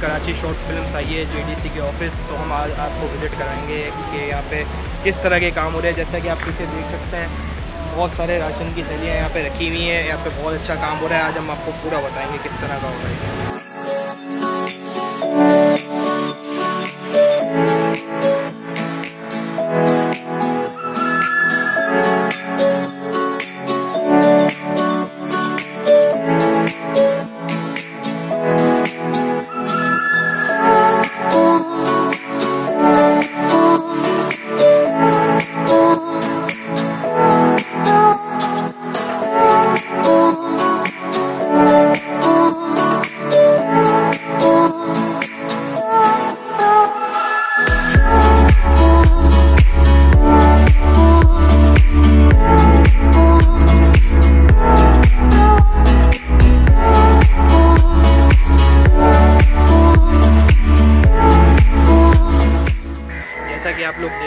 Karachi short films آئی ہے J D C کے office, تو ہم آج آپ کو وزٹ کرائیں گے کہ یہاں پہ کس طرح کے کام ہو رہے ہیں۔ جیسا کہ آپ پیچھے دیکھ سکتے ہیں، بہت سارے راشن کی تھیلیاں یہاں پہ رکھی ہوئی ہیں، یہاں پہ بہت اچھا کام ہو رہا ہے۔ آج ہم آپ کو پورا بتائیں گے کس طرح کا ہو رہا ہے۔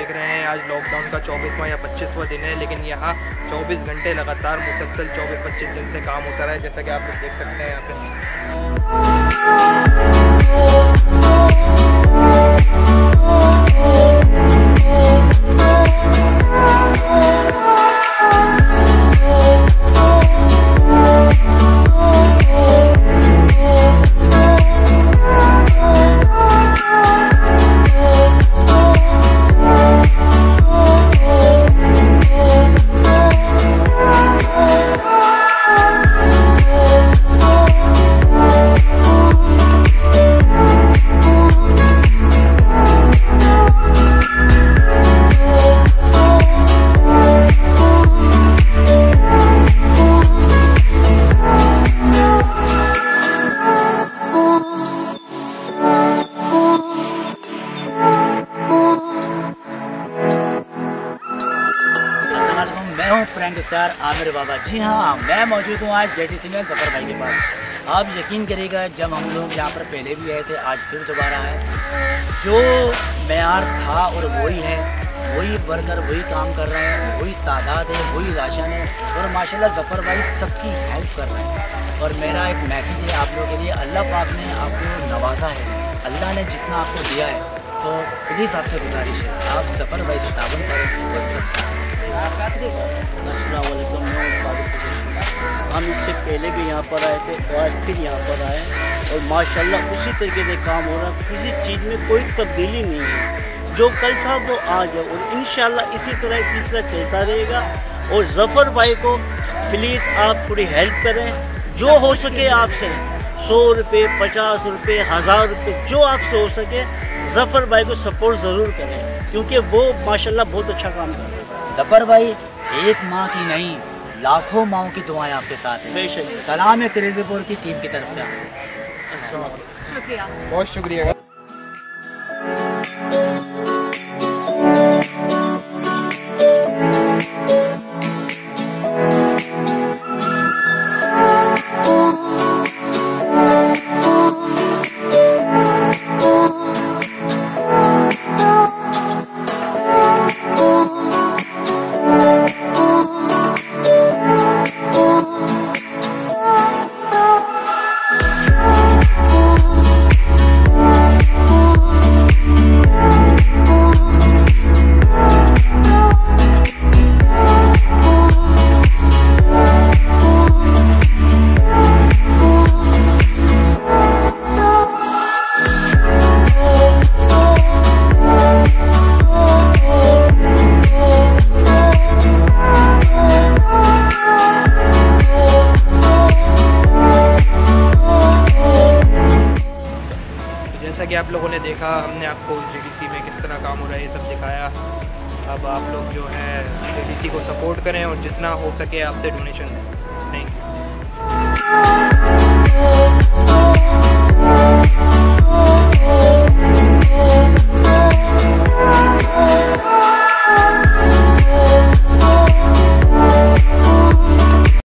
دیکھ رہے ہیں۔ آج لاک ڈاؤن کا چوبیسواں یا پچیسواں دن ہے، لیکن یہاں چوبیس گھنٹے لگاتار مسلسل چوبیس پچیس دن سے کام ہوتا رہا ہے، جیسا کہ آپ لوگ دیکھ سکتے ہیں یہاں پہ۔ ہوں فرینک اسٹار عامر بابا۔ جی ہاں میں موجود ہوں آج جے ٹی سی میں ظفر بھائی کے پاس۔ آپ یقین کریے گا، جب ہم لوگ یہاں پر پہلے بھی آئے تھے، آج پھر دوبارہ آئے۔ جو معیار تھا اور وہی ہے، وہی ورکر، وہی کام کر رہے ہیں، وہی تعداد ہے، وہی راشن ہے۔ اور ماشاءاللہ ظفر بھائی سب کی ہیلپ کر رہے ہیں۔ اور میرا ایک میسیج ہے آپ لوگوں کے لیے، اللہ پاک نے آپ کو نوازا ہے۔ اللہ نے جتنا آپ کو دیا ہے، تو پلیز آپ سے گزارش ہے۔ آپ ظفر بھائی سے تعاون کریں۔ السلام علیکم۔ ہم اس سے پہلے بھی یہاں پر آئے تھے تو آج پھر یہاں پر آئے۔ اور ماشاءاللہ اسی طریقے سے کام ہو رہا ہے کسی چیز میں کوئی تبدیلی نہیں ہے۔ جو کل تھا وہ آج ہے اور انشاءاللہ اسی طرح سلسلہ چلتا رہے گا۔ اور ظفر بھائی کو پلیز آپ تھوڑی ہیلپ کریں۔ جو ہو سکے آپ سے سو روپے پچاس روپے ہزار روپے جو آپ سے ہو سکے ظفر بھائی کو سپورٹ ضرور کریں۔ کیونکہ وہ ماشاءاللہ بہت اچھا کام کر رہے ہیں۔ ظفر بھائی ایک ماں کی نہیں لاکھوں ماؤں کی دعائیں آپ کے ساتھ ہیں۔ بے شک۔ سلام ہے کریزی پور کی ٹیم کی طرف سے۔ کو۔ بہت شکریہ۔ دیکھا ہم نے آپ کو جے ڈی سی میں کس طرح کام ہو رہا ہے، یہ سب دکھایا۔ اب آپ لوگ جو ہے جے ڈی سی کو سپورٹ کریں اور جتنا ہو سکے آپ سے ڈونیشن دیں تھینک یو